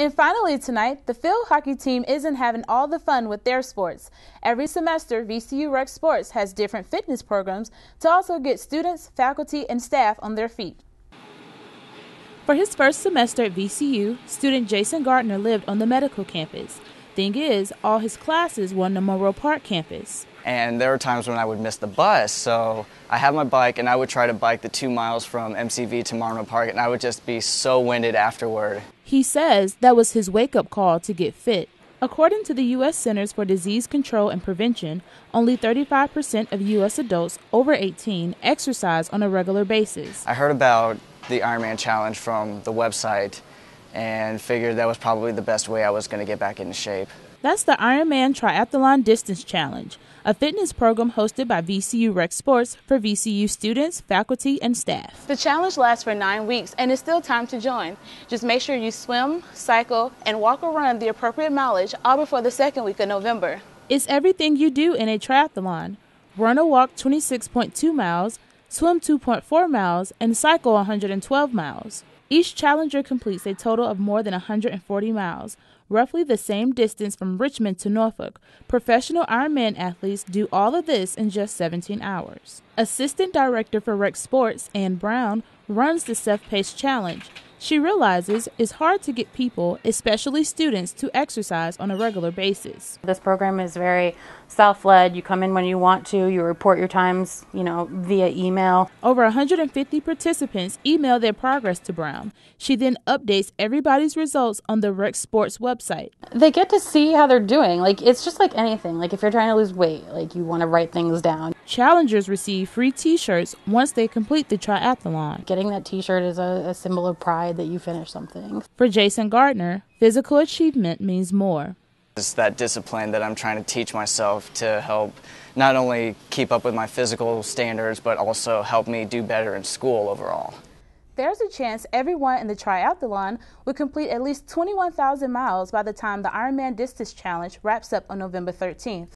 And finally, tonight, the field hockey team isn't having all the fun with their sports. Every semester, VCU Rec Sports has different fitness programs to also get students, faculty, and staff on their feet. For his first semester at VCU, student Jason Gardner lived on the medical campus. Thing is, all his classes were on the Monroe Park campus. And there were times when I would miss the bus, so I had my bike and I would try to bike the two miles from MCV to Monroe Park, and I would just be so winded afterward. He says that was his wake up call to get fit. According to the U.S. Centers for Disease Control and Prevention, only 35% of U.S. adults over 18 exercise on a regular basis. I heard about the Ironman Challenge from the website and figured that was probably the best way I was going to get back into shape. That's the Ironman Triathlon Distance Challenge, a fitness program hosted by VCU Rec Sports for VCU students, faculty, and staff. The challenge lasts for nine weeks and it's still time to join. Just make sure you swim, cycle, and walk or run the appropriate mileage all before the second week of November. It's everything you do in a triathlon. Run or walk 26.2 miles, swim 2.4 miles, and cycle 112 miles. Each challenger completes a total of more than 140 miles, roughly the same distance from Richmond to Norfolk. Professional Ironman athletes do all of this in just 17 hours. Assistant Director for Rec Sports, Ann Brown, runs the Self Paced Challenge. She realizes it's hard to get people, especially students, to exercise on a regular basis. This program is very self-led. You come in when you want to, you report your times, you know, via email. Over 150 participants email their progress to Brown. She then updates everybody's results on the Rec Sports website. They get to see how they're doing. Like it's just like anything. Like if you're trying to lose weight, like you want to write things down. Challengers receive free t-shirts once they complete the triathlon. Getting that t-shirt is a, a symbol of pride that you finish something. For Jason Gardner, physical achievement means more. It's that discipline that I'm trying to teach myself to help not only keep up with my physical standards, but also help me do better in school overall. There's a chance everyone in the triathlon will complete at least 21,000 miles by the time the Ironman Distance Challenge wraps up on November 13th.